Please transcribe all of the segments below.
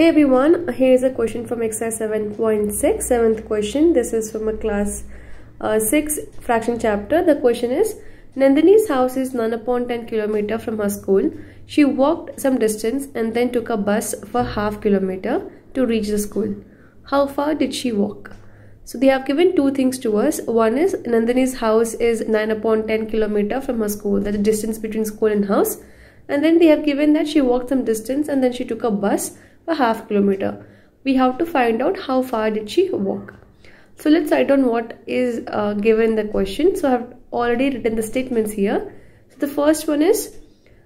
Hey everyone, here is a question from exercise 7.6, seventh question. This is from a class uh, 6 fraction chapter. The question is Nandini's house is 9 upon 10 kilometer from her school. She walked some distance and then took a bus for half kilometer to reach the school. How far did she walk? So they have given two things to us. One is Nandini's house is 9 upon 10 kilometer from her school. That's the distance between school and house. And then they have given that she walked some distance and then she took a bus for half kilometer. We have to find out how far did she walk. So let's write down what is uh, given the question. So I have already written the statements here. So the first one is,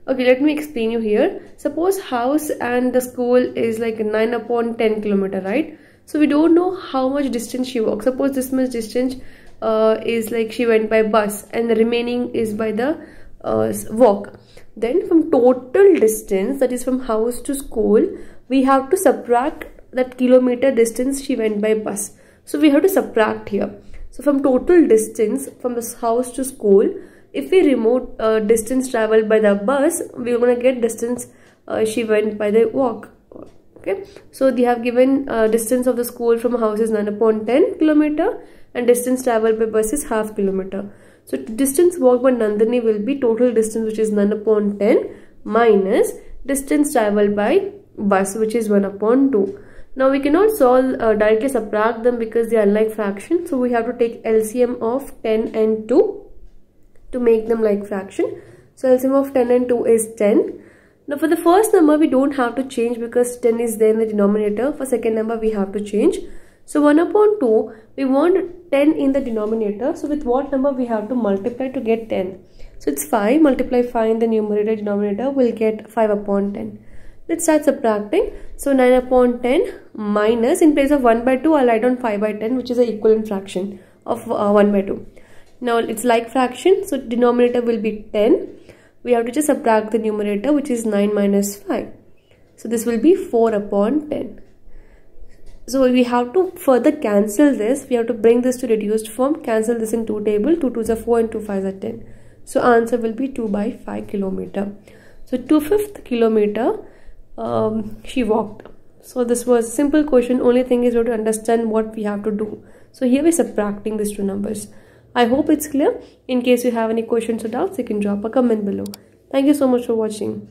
okay, let me explain you here. Suppose house and the school is like 9 upon 10 kilometer, right? So we don't know how much distance she walked. Suppose this much distance uh, is like she went by bus and the remaining is by the uh, walk. Then from total distance that is from house to school we have to subtract that kilometer distance she went by bus. So we have to subtract here. So from total distance from this house to school if we remove uh, distance traveled by the bus we're gonna get distance uh, she went by the walk okay so they have given uh, distance of the school from house is 9 upon 10 kilometer and distance traveled by bus is half kilometer so distance walked by Nandini will be total distance which is 9 upon 10 minus distance traveled by bus which is 1 upon 2 now we cannot solve uh, directly subtract them because they are like fraction so we have to take LCM of 10 and 2 to make them like fraction so LCM of 10 and 2 is 10 now for the first number we don't have to change because 10 is there in the denominator. For second number we have to change. So 1 upon 2 we want 10 in the denominator. So with what number we have to multiply to get 10. So it's 5 multiply 5 in the numerator denominator will get 5 upon 10. Let's start subtracting. So 9 upon 10 minus in place of 1 by 2 I'll write down 5 by 10 which is the equivalent fraction of uh, 1 by 2. Now it's like fraction so denominator will be 10 we have to just subtract the numerator which is 9 minus 5. So this will be 4 upon 10. So we have to further cancel this. We have to bring this to reduced form. Cancel this in 2 table. 2 2s are 4 and 2 5s are 10. So answer will be 2 by 5 kilometer. So 2 5th kilometer um, she walked. So this was simple question. Only thing is we have to understand what we have to do. So here we're subtracting these two numbers. I hope it's clear. In case you have any questions or doubts, you can drop a comment below. Thank you so much for watching.